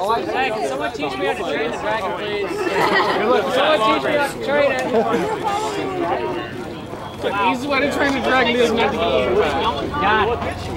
Oh, Hey, can someone teach me how to train the dragon, please? someone teach me how to train it. The easiest way to train the dragon is not to get over Got it.